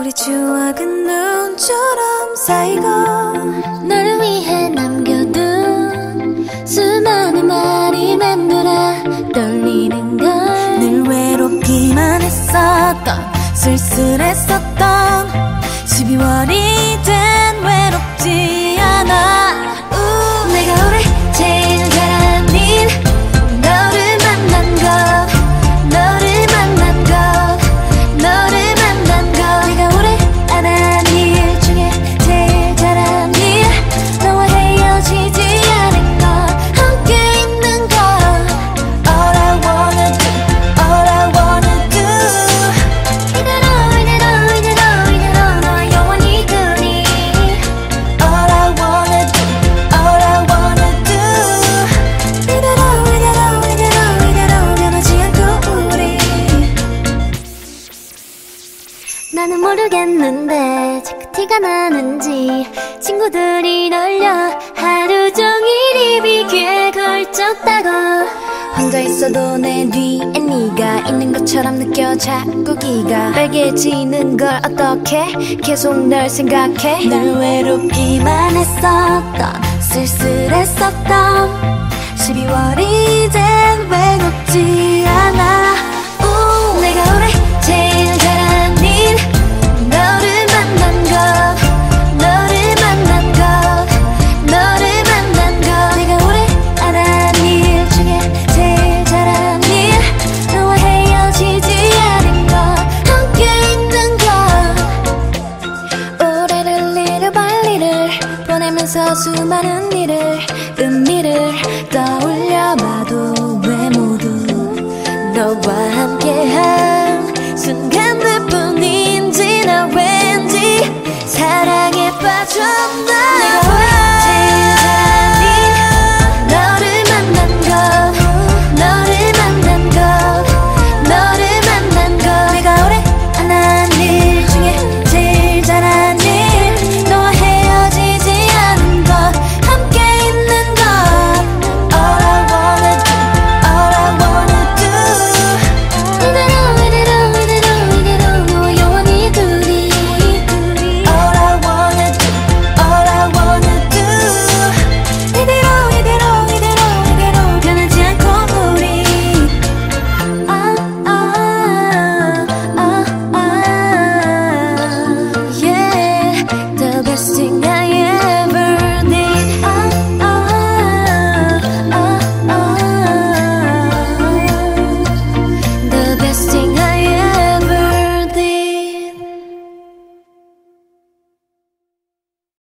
우리 추억은 눈처럼 쌓이고 너를 위해 남겨 있었던 쓸쓸했었던 12월이 돼 나는 모르겠는데 자꾸 티가 나는지 친구들이 놀려 하루 종일 입이 귀에 걸쳤다고. 혼자 있어도 내 뒤에 네가 있는 것처럼 느껴 자꾸 기가 빨개지는 걸 어떻게 계속 널 생각해? 널 외롭기만 했었던 쓸쓸했었던. 12월이 이젠 왜 녹지 수많은